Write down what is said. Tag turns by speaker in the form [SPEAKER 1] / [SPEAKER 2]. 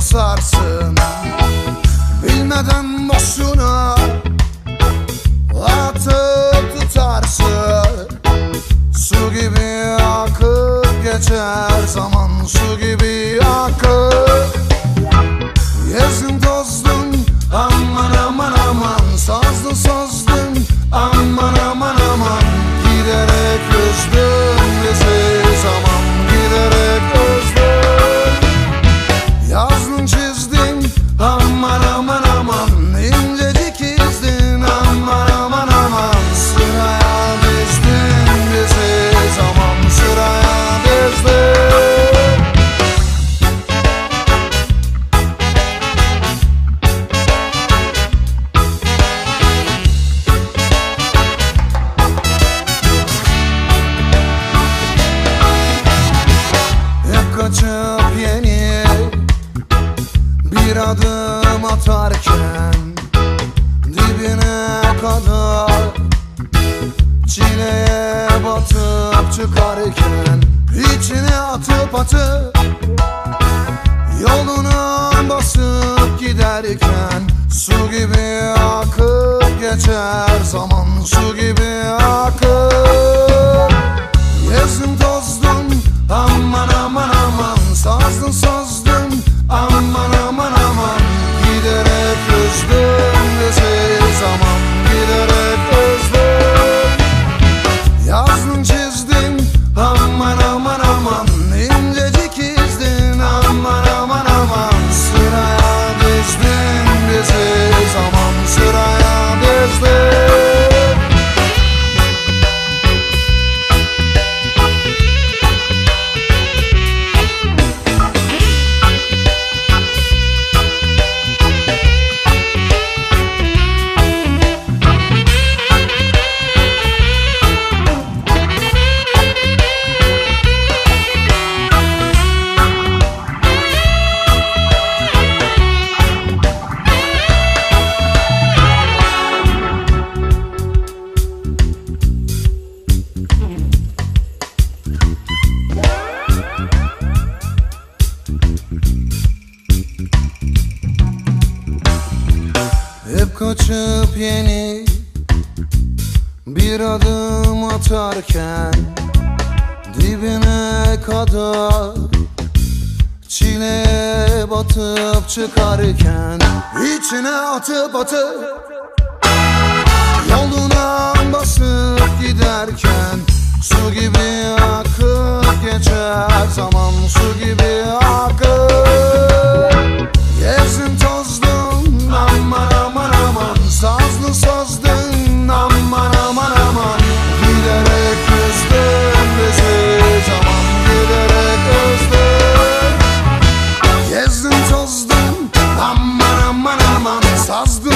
[SPEAKER 1] susarsın. Bilmeden boşuna Atıp tutarsın. Su gibi akıp geçer zaman Su gibi akıp. Gezin tozdun aman aman aman. Sazdın sazdın atarken Dibine kadar çileye batıp çıkarken içine atıp atıp Yoluna basıp giderken Su gibi akıp geçer zaman Su gibi akıp Kaçıp yeni bir adım atarken Dibine kadar çileye batıp çıkarken içine atıp atıp Yoluna basıp giderken Su gibi akıp geçer zaman Su gibi aman